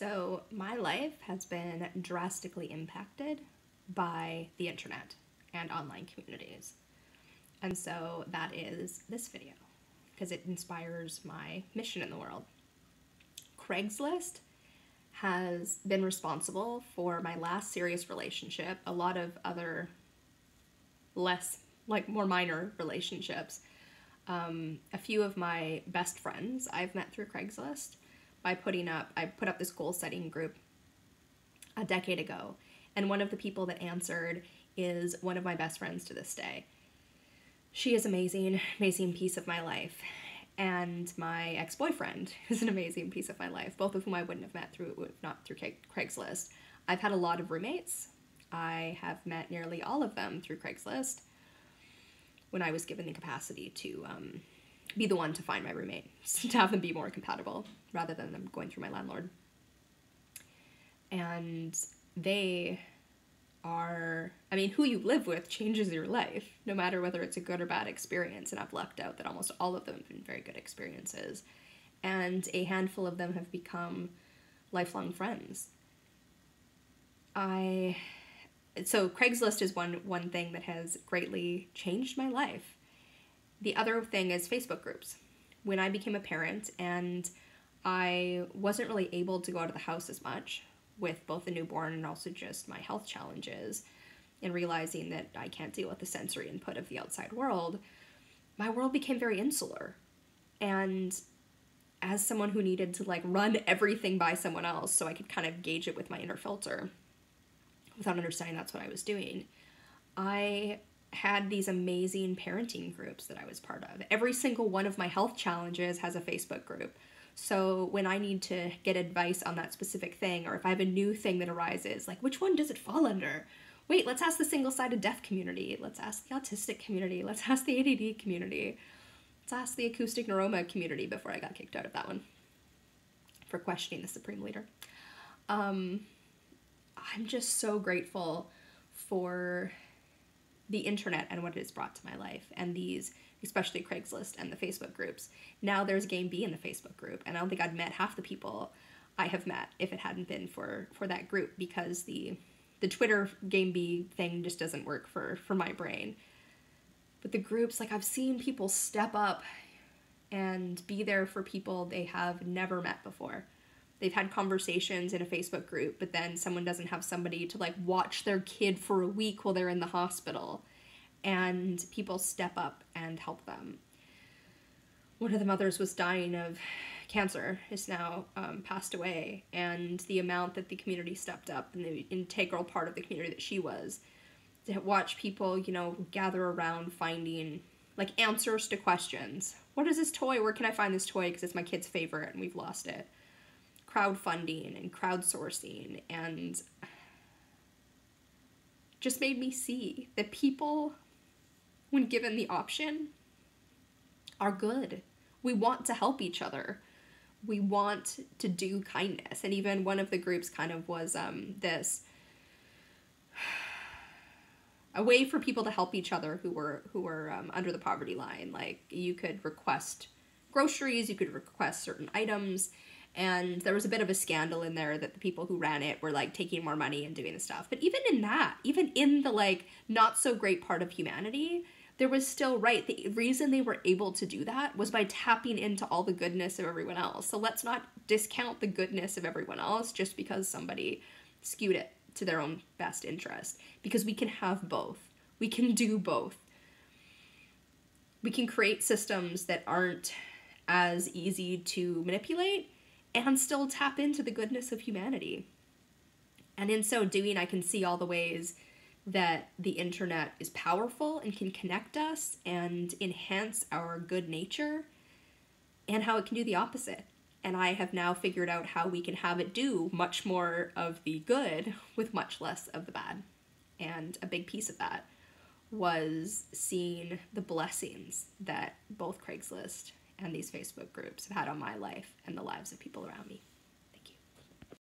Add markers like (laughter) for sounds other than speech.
So, my life has been drastically impacted by the internet and online communities. And so, that is this video because it inspires my mission in the world. Craigslist has been responsible for my last serious relationship, a lot of other less, like more minor relationships. Um, a few of my best friends I've met through Craigslist by putting up, I put up this goal setting group a decade ago. And one of the people that answered is one of my best friends to this day. She is amazing, amazing piece of my life. And my ex boyfriend (laughs) is an amazing piece of my life, both of whom I wouldn't have met through, not through Craigslist. I've had a lot of roommates. I have met nearly all of them through Craigslist when I was given the capacity to um, be the one to find my roommate, (laughs) to have them be more compatible rather than them going through my landlord. And they are, I mean, who you live with changes your life, no matter whether it's a good or bad experience. And I've lucked out that almost all of them have been very good experiences. And a handful of them have become lifelong friends. I so Craigslist is one one thing that has greatly changed my life. The other thing is Facebook groups. When I became a parent and I wasn't really able to go out of the house as much with both the newborn and also just my health challenges and realizing that I can't deal with the sensory input of the outside world, my world became very insular. And as someone who needed to like run everything by someone else so I could kind of gauge it with my inner filter without understanding that's what I was doing, I had these amazing parenting groups that I was part of. Every single one of my health challenges has a Facebook group. So when I need to get advice on that specific thing, or if I have a new thing that arises, like which one does it fall under? Wait, let's ask the single sided deaf community. Let's ask the autistic community. Let's ask the ADD community. Let's ask the acoustic neuroma community before I got kicked out of that one for questioning the supreme leader. Um, I'm just so grateful for the internet and what it has brought to my life and these especially Craigslist and the Facebook groups. Now there's Game B in the Facebook group and I don't think I'd met half the people I have met if it hadn't been for for that group because the the Twitter Game B thing just doesn't work for for my brain. But the groups like I've seen people step up and be there for people they have never met before they've had conversations in a Facebook group, but then someone doesn't have somebody to like watch their kid for a week while they're in the hospital, and people step up and help them. One of the mothers was dying of cancer, is now um, passed away, and the amount that the community stepped up and the integral part of the community that she was to watch people, you know, gather around finding like answers to questions. What is this toy? Where can I find this toy? Because it's my kid's favorite and we've lost it crowdfunding and crowdsourcing and just made me see that people, when given the option, are good. We want to help each other. We want to do kindness. And even one of the groups kind of was um, this (sighs) a way for people to help each other who were who were um, under the poverty line. Like you could request groceries, you could request certain items, and there was a bit of a scandal in there that the people who ran it were like taking more money and doing the stuff. But even in that even in the like not so great part of humanity there was still right the reason they were able to do that was by tapping into all the goodness of everyone else. So let's not discount the goodness of everyone else just because somebody skewed it to their own best interest. Because we can have both. We can do both. We can create systems that aren't as easy to manipulate and still tap into the goodness of humanity. And in so doing, I can see all the ways that the internet is powerful and can connect us and enhance our good nature, and how it can do the opposite. And I have now figured out how we can have it do much more of the good with much less of the bad. And a big piece of that was seeing the blessings that both Craigslist and these Facebook groups have had on my life and the lives of people around me.